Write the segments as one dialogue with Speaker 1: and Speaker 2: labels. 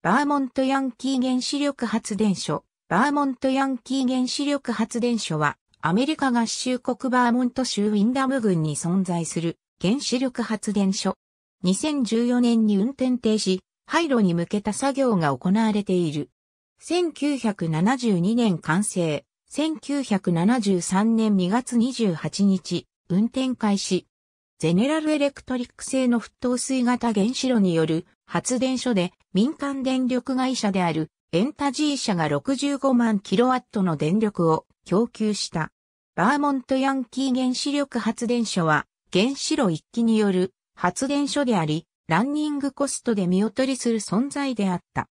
Speaker 1: バーモントヤンキー原子力発電所。バーモントヤンキー原子力発電所は、アメリカ合衆国バーモント州ウィンダム郡に存在する原子力発電所。2014年に運転停止、廃炉に向けた作業が行われている。1972年完成、1973年2月28日、運転開始。ゼネラルエレクトリック製の沸騰水型原子炉による発電所で民間電力会社であるエンタジー社が65万キロワットの電力を供給した。バーモントヤンキー原子力発電所は原子炉一機による発電所であり、ランニングコストで見劣りする存在であった。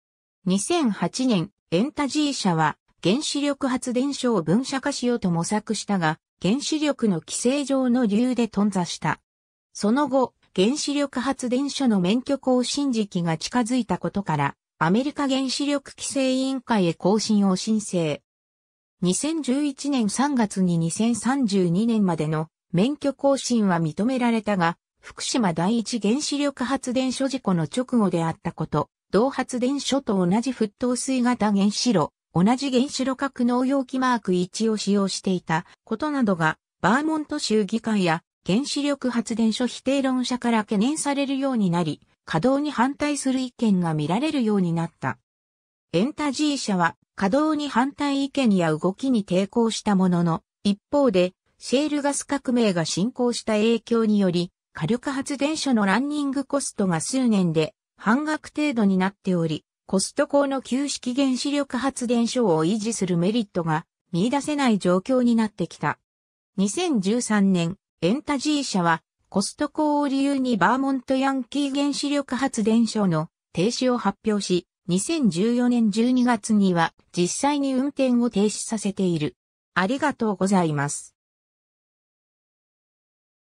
Speaker 1: 2008年、エンタジー社は原子力発電所を分社化しようと模索したが、原子力の規制上の理由で頓挫した。その後、原子力発電所の免許更新時期が近づいたことから、アメリカ原子力規制委員会へ更新を申請。2011年3月に2032年までの免許更新は認められたが、福島第一原子力発電所事故の直後であったこと、同発電所と同じ沸騰水型原子炉、同じ原子炉格納容器マーク1を使用していたことなどが、バーモント州議会や原子力発電所否定論者から懸念されるようになり、稼働に反対する意見が見られるようになった。エンタジー社は稼働に反対意見や動きに抵抗したものの、一方で、シェールガス革命が進行した影響により、火力発電所のランニングコストが数年で半額程度になっており、コスト高の旧式原子力発電所を維持するメリットが見出せない状況になってきた。2013年、エンタジー社はコストコを理由にバーモントヤンキー原子力発電所の停止を発表し、2014年12月には実際に運転を停止させている。ありがとうございます。